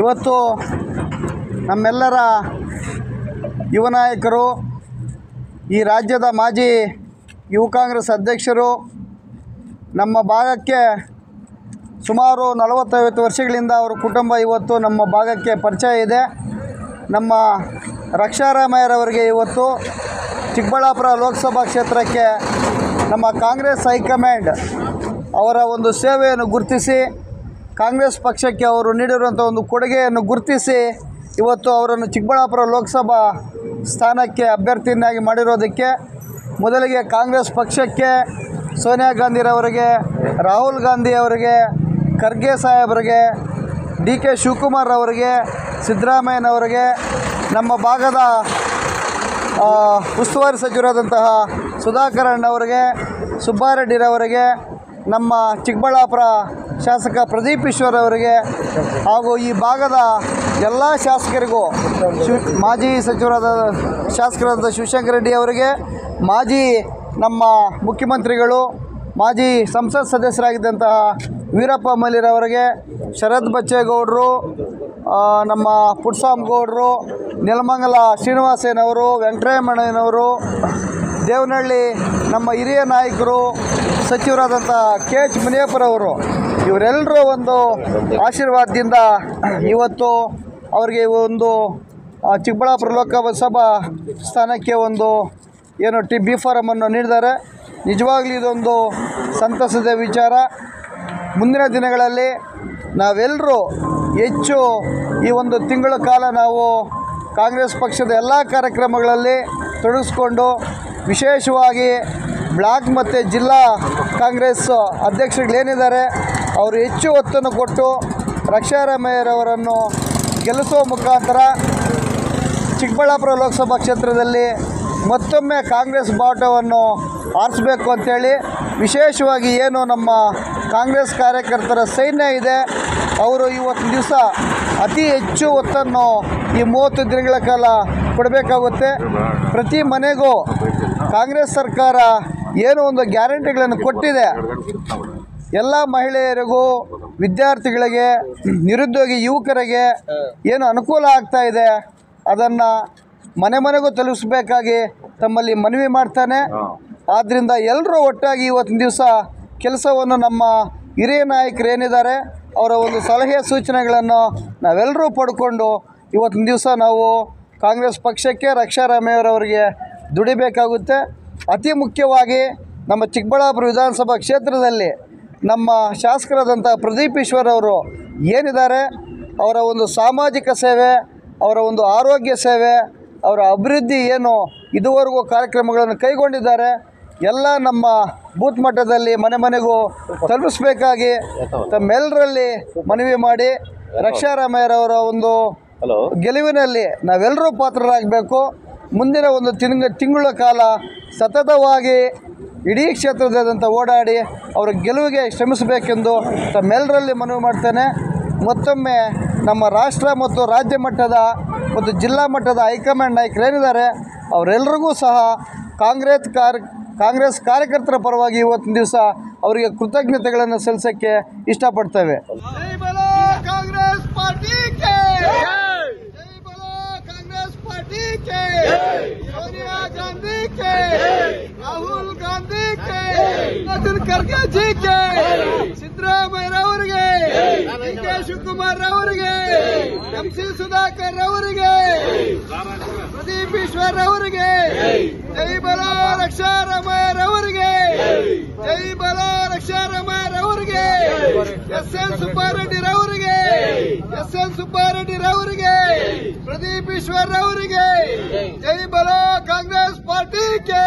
ಇವತ್ತು ನಮ್ಮೆಲ್ಲರ ಯುವ ನಾಯಕರು, ಈ ರಾಜ್ಯದ ಮಾಜಿ ಯುವ ಕಾಂಗ್ರೆಸ್ ಅಧ್ಯಕ್ಷರು ನಮ್ಮ ಭಾಗಕ್ಕೆ ಸುಮಾರು ನಲವತ್ತೈವತ್ತು ವರ್ಷಗಳಿಂದ ಅವರ ಕುಟುಂಬ ಇವತ್ತು ನಮ್ಮ ಭಾಗಕ್ಕೆ ಪರಿಚಯ ಇದೆ. ನಮ್ಮ ರಕ್ಷಾರಾಮಯ್ಯರವರಿಗೆ ಇವತ್ತು ಚಿಕ್ಕಬಳ್ಳಾಪುರ ಲೋಕಸಭಾ ಕ್ಷೇತ್ರಕ್ಕೆ ನಮ್ಮ ಕಾಂಗ್ರೆಸ್ ಹೈಕಮಾಂಡ್ ಅವರ ಒಂದು ಸೇವೆಯನ್ನು ಗುರುತಿಸಿ ಕಾಂಗ್ರೆಸ್ ಪಕ್ಷಕ್ಕೆ ಅವರು ನೀಡಿರುವಂಥ ಒಂದು ಕೊಡುಗೆಯನ್ನು ಗುರುತಿಸಿ ಇವತ್ತು ಅವರನ್ನು ಚಿಕ್ಕಬಳ್ಳಾಪುರ ಲೋಕಸಭಾ ಸ್ಥಾನಕ್ಕೆ ಅಭ್ಯರ್ಥಿಯನ್ನಾಗಿ ಮಾಡಿರೋದಕ್ಕೆ ಮೊದಲಿಗೆ ಕಾಂಗ್ರೆಸ್ ಪಕ್ಷಕ್ಕೆ ಸೋನಿಯಾ ಗಾಂಧಿರವರಿಗೆ ರಾಹುಲ್ ಗಾಂಧಿ ಅವರಿಗೆ, ಖರ್ಗೆ ಸಾಹೇಬರಿಗೆ ಡಿ ಕೆ ಶಿವಕುಮಾರ್ ಅವರಿಗೆ ಸಿದ್ದರಾಮಯ್ಯನವರಿಗೆ ನಮ್ಮ ಭಾಗದ ಉಸ್ತುವಾರಿ ಸಚಿವರಾದಂತಹ ಸುಧಾಕರ್ ಅಣ್ಣವರಿಗೆ ಸುಬ್ಬಾರೆಡ್ಡಿರವರಿಗೆ ನಮ್ಮ ಚಿಕ್ಕಬಳ್ಳಾಪುರ ಶಾಸಕ ಪ್ರದೀಪ್ ಈಶ್ವರ್ ಅವರಿಗೆ ಹಾಗೂ ಈ ಭಾಗದ ಎಲ್ಲ ಶಾಸಕರಿಗೂ ಶಿವ್ ಮಾಜಿ ಸಚಿವರಾದ ಶಾಸಕರಾದ ಶಿವಶಂಕರ ರೆಡ್ಡಿ ಅವರಿಗೆ, ಮಾಜಿ ನಮ್ಮ ಮುಖ್ಯಮಂತ್ರಿಗಳು, ಮಾಜಿ ಸಂಸತ್ ಸದಸ್ಯರಾಗಿದ್ದಂತಹ ವೀರಪ್ಪ ಮೊಯ್ಲಿರವರಿಗೆ ಶರದ್ ಬಚ್ಚೇಗೌಡರು ನಮ್ಮ ಪುಟ್ಸಾಮಗೌಡರು ನೆಲಮಂಗಲ ಶ್ರೀನಿವಾಸಯ್ಯನವರು ವೆಂಕಟರಮಣಯ್ಯನವರು, ದೇವನಹಳ್ಳಿ ನಮ್ಮ ಹಿರಿಯ ನಾಯಕರು ಸಚಿವರಾದಂಥ ಕೆ ಎಚ್ ಮುನಿಯಪ್ಪರವರು ಇವರೆಲ್ಲರೂ ಒಂದು ಆಶೀರ್ವಾದದಿಂದ ಇವತ್ತು ಅವರಿಗೆ ಒಂದು ಚಿಕ್ಕಬಳ್ಳಾಪುರ ಲೋಕಸಭಾ ಸ್ಥಾನಕ್ಕೆ ಒಂದು ಏನು ಟಿ ಬಿ ಫಾರಮನ್ನು ನೀಡಿದ್ದಾರೆ. ನಿಜವಾಗ್ಲೂ ಇದೊಂದು ಸಂತಸದ ವಿಚಾರ. ಮುಂದಿನ ದಿನಗಳಲ್ಲಿ ನಾವೆಲ್ಲರೂ ಹೆಚ್ಚು ಈ ಒಂದು ತಿಂಗಳ ಕಾಲ ನಾವು ಕಾಂಗ್ರೆಸ್ ಪಕ್ಷದ ಎಲ್ಲ ಕಾರ್ಯಕ್ರಮಗಳಲ್ಲಿ ತೊಡಗಿಸ್ಕೊಂಡು ವಿಶೇಷವಾಗಿ ಬ್ಲಾಕ್ ಮತ್ತು ಜಿಲ್ಲಾ ಕಾಂಗ್ರೆಸ್ ಅಧ್ಯಕ್ಷರುಗಳೇನಿದ್ದಾರೆ, ಅವರು ಹೆಚ್ಚು ಒತ್ತನ್ನು ಕೊಟ್ಟು ರಕ್ಷಾರಾಮಯ್ಯರವರನ್ನು ಗೆಲ್ಲಿಸುವ ಮುಖಾಂತರ ಚಿಕ್ಕಬಳ್ಳಾಪುರ ಲೋಕಸಭಾ ಕ್ಷೇತ್ರದಲ್ಲಿ ಮತ್ತೊಮ್ಮೆ ಕಾಂಗ್ರೆಸ್ ಬಾವುಟವನ್ನು ಆರಿಸಬೇಕು ಅಂಥೇಳಿ ವಿಶೇಷವಾಗಿ ಏನು ನಮ್ಮ ಕಾಂಗ್ರೆಸ್ ಕಾರ್ಯಕರ್ತರ ಸೈನ್ಯ ಇದೆ, ಅವರು ಇವತ್ತು ದಿವಸ ಅತಿ ಹೆಚ್ಚು ಒತ್ತನ್ನು ಈ ಮೂವತ್ತು ದಿನಗಳ ಕಾಲ ಕೊಡಬೇಕಾಗುತ್ತೆ. ಪ್ರತಿ ಮನೆಗೂ ಕಾಂಗ್ರೆಸ್ ಸರ್ಕಾರ ಏನು ಒಂದು ಗ್ಯಾರಂಟಿಗಳನ್ನು ಕೊಟ್ಟಿದೆ. ಎಲ್ಲ ಮಹಿಳೆಯರಿಗೂ ವಿದ್ಯಾರ್ಥಿಗಳಿಗೆ ನಿರುದ್ಯೋಗಿ ಯುವಕರಿಗೆ ಏನು ಅನುಕೂಲ ಆಗ್ತಾ ಇದೆ ಅದನ್ನು ಮನೆ ಮನೆಗೂ ತಲುಪಿಸಬೇಕಾಗಿ ತಮ್ಮಲ್ಲಿ ಮನವಿ ಮಾಡ್ತಾನೆ. ಆದ್ದರಿಂದ ಎಲ್ಲರೂ ಒಟ್ಟಾಗಿ ಇವತ್ತಿನ ದಿವಸ ಕೆಲಸವನ್ನು ನಮ್ಮ ಹಿರಿಯ ನಾಯಕರು ಏನಿದ್ದಾರೆ ಅವರ ಒಂದು ಸಲಹೆ ಸೂಚನೆಗಳನ್ನು ನಾವೆಲ್ಲರೂ ಪಡ್ಕೊಂಡು ಇವತ್ತಿನ ದಿವಸ ನಾವು ಕಾಂಗ್ರೆಸ್ ಪಕ್ಷಕ್ಕೆ ರಕ್ಷಾ ರಕ್ಷಾರಾಮಯ್ಯವರವರಿಗೆ ದುಡಿಬೇಕಾಗುತ್ತೆ. ಅತಿ ಮುಖ್ಯವಾಗಿ ನಮ್ಮ ಚಿಕ್ಕಬಳ್ಳಾಪುರ ವಿಧಾನಸಭಾ ಕ್ಷೇತ್ರದಲ್ಲಿ ನಮ್ಮ ಶಾಸಕರಾದಂಥ ಪ್ರದೀಪ್ ಈಶ್ವರ್ ಅವರು ಏನಿದ್ದಾರೆ ಅವರ ಒಂದು ಸಾಮಾಜಿಕ ಸೇವೆ ಅವರ ಒಂದು ಆರೋಗ್ಯ ಸೇವೆ ಅವರ ಅಭಿವೃದ್ಧಿ ಏನು ಇದುವರೆಗೂ ಕಾರ್ಯಕ್ರಮಗಳನ್ನು ಕೈಗೊಂಡಿದ್ದಾರೆ ಎಲ್ಲ ನಮ್ಮ ಬೂತ್ ಮಟ್ಟದಲ್ಲಿ ಮನೆ ಮನೆಗೂ ತಲುಪಿಸ್ಬೇಕಾಗಿ ತಮ್ಮೆಲ್ಲರಲ್ಲಿ ಮನವಿ ಮಾಡಿ ರಕ್ಷಾರಾಮಯ್ಯರವರ ಒಂದು ಗೆಲುವಿನಲ್ಲಿ ನಾವೆಲ್ಲರೂ ಪಾತ್ರರಾಗಬೇಕು. ಮುಂದಿನ ಒಂದು ತಿಂಗ ತಿಂಗಳ ಕಾಲ ಸತತವಾಗಿ ಇಡೀ ಕ್ಷೇತ್ರದಾದ್ಯಂತ ಓಡಾಡಿ ಅವರ ಗೆಲುವಿಗೆ ಶ್ರಮಿಸಬೇಕೆಂದು ತಮ್ಮೆಲ್ಲರಲ್ಲಿ ಮನವಿ ಮಾಡ್ತೇನೆ. ಮತ್ತೊಮ್ಮೆ ನಮ್ಮ ರಾಷ್ಟ್ರ ಮತ್ತು ರಾಜ್ಯ ಮಟ್ಟದ ಮತ್ತು ಜಿಲ್ಲಾ ಮಟ್ಟದ ಹೈಕಮಾಂಡ್ ನಾಯಕರೇನಿದ್ದಾರೆ ಅವರೆಲ್ಲರಿಗೂ ಸಹ ಕಾಂಗ್ರೆಸ್ ಕಾರ್, ಕಾಂಗ್ರೆಸ್ ಕಾರ್ಯಕರ್ತರ ಪರವಾಗಿ ಇವತ್ತಿನ ದಿವಸ ಅವರಿಗೆ ಕೃತಜ್ಞತೆಗಳನ್ನು ಸಲ್ಲಿಸೋಕ್ಕೆ ಇಷ್ಟಪಡ್ತೇವೆ. ಕಾಂಗ್ರೆಸ್ ಪಾರ್ಟಿ गांधी के राहुल गांधी के नितिन खड़गे जी के ಸಿದ್ದರಾಮಯ್ಯ ಅವರಿಗೆ ಡಿ ಕೆ ಶಿವಕುಮಾರ್ ಅವರಿಗೆ ಎಂ ಸಿ ಸುಧಾಕರ್ ಅವರಿಗೆ ಪ್ರದೀಪ್ ಈಶ್ವರ್ ಅವರಿಗೆ ಜೈ ಬಲೋ ರಕ್ಷಾರಾಮಯ್ಯ ಅವರಿಗೆ ಜೈ ಬಲೋ ರಕ್ಷಾರಾಮಯ್ಯ ಅವರಿಗೆ ಎಸ್ ಎನ್ ಸುಬ್ಬಾರೆಡ್ಡಿ ಅವರಿಗೆ ಎಸ್ ಎನ್ ಸುಬ್ಬಾರೆಡ್ಡಿ ಅವರಿಗೆ ಪ್ರದೀಪ್ ಈಶ್ವರ್ ಅವರಿಗೆ. ಜೈ. ಬಲೋ ಕಾಂಗ್ರೆಸ್ ಪಾರ್ಟಿ ಕೆ